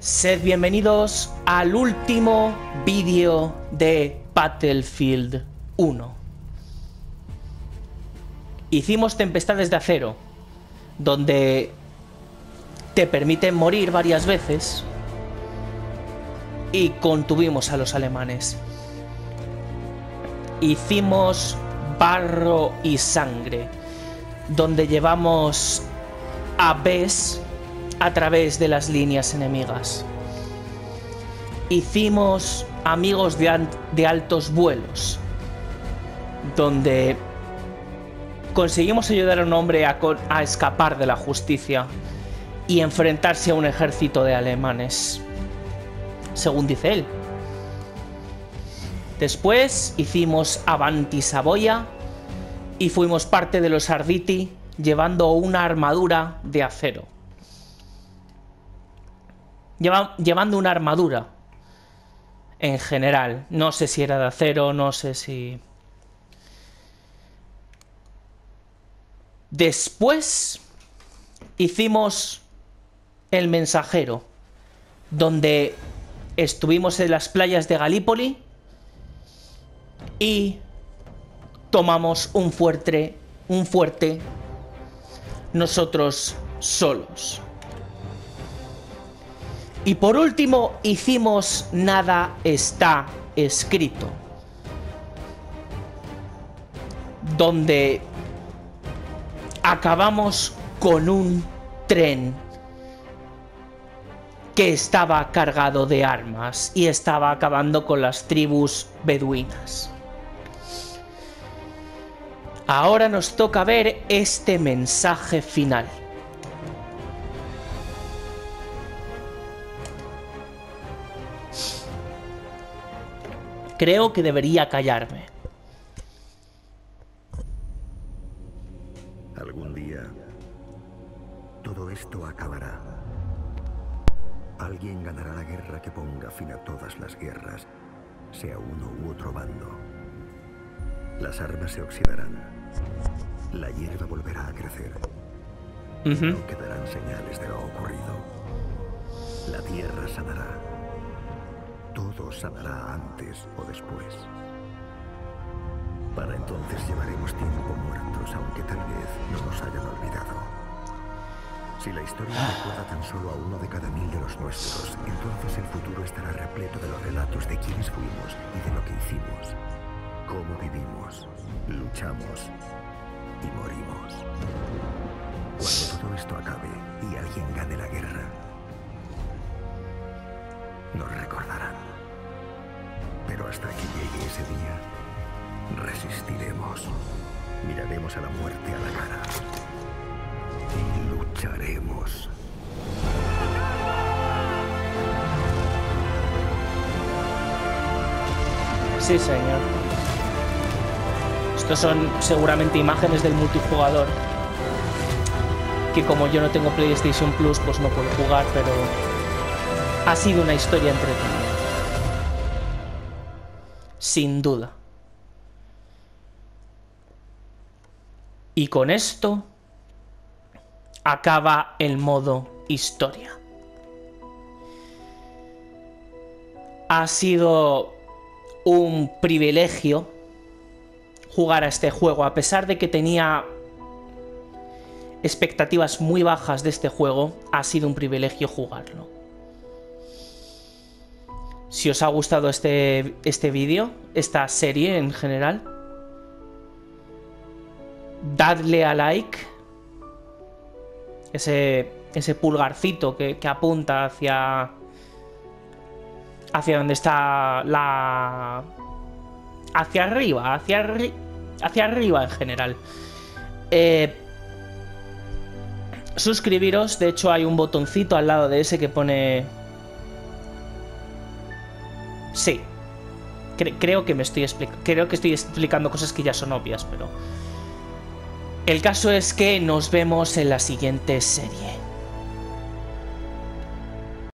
Sed bienvenidos al último vídeo de Battlefield 1. Hicimos Tempestades de Acero, donde te permiten morir varias veces y contuvimos a los alemanes. Hicimos Barro y Sangre, donde llevamos a Bess a través de las líneas enemigas. Hicimos Amigos de, Altos Vuelos, donde conseguimos ayudar a un hombre a, a escapar de la justicia y enfrentarse a un ejército de alemanes, según dice él. Después hicimos Avanti Saboya y fuimos parte de los Arditi llevando una armadura de acero. Llevando una armadura en general. No sé si era de acero, no sé si... Después hicimos el mensajero, donde estuvimos en las playas de Galípoli y tomamos un fuerte, un fuerte nosotros solos. Y por último, hicimos Nada está escrito. Donde acabamos con un tren que estaba cargado de armas y estaba acabando con las tribus beduinas. Ahora nos toca ver este mensaje final. Creo que debería callarme. Algún día todo esto acabará. Alguien ganará la guerra que ponga fin a todas las guerras, sea uno u otro bando. Las armas se oxidarán, la hierba volverá a crecer. No quedarán señales de lo ocurrido. La tierra sanará. Todo sanará antes o después. Para entonces llevaremos tiempo muertos, aunque tal vez no nos hayan olvidado. Si la historia recuerda tan solo a uno de cada mil de los nuestros, entonces el futuro estará repleto de los relatos de quiénes fuimos y de lo que hicimos, cómo vivimos, luchamos y morimos. Cuando todo esto acabe y alguien gane la guerra, nos ese día, resistiremos. Miraremos a la muerte a la cara. Y lucharemos. Sí, señor. Estos son seguramente imágenes del multijugador. Que como yo no tengo PlayStation Plus, pues no puedo jugar, pero ha sido una historia entretenida. Sin duda. Y con esto acaba el modo historia. Ha sido un privilegio jugar a este juego, a pesar de que tenía expectativas muy bajas de este juego, ha sido un privilegio jugarlo. Si os ha gustado este, este vídeo, esta serie en general, dadle a like, ese, ese pulgarcito que, apunta hacia, hacia donde está la... hacia arriba, hacia arriba hacia arriba en general. Eh, suscribiros, de hecho hay un botoncito al lado de ese que pone... creo que me estoy. Creo que estoy explicando cosas que ya son obvias, pero. El caso es que nos vemos en la siguiente serie.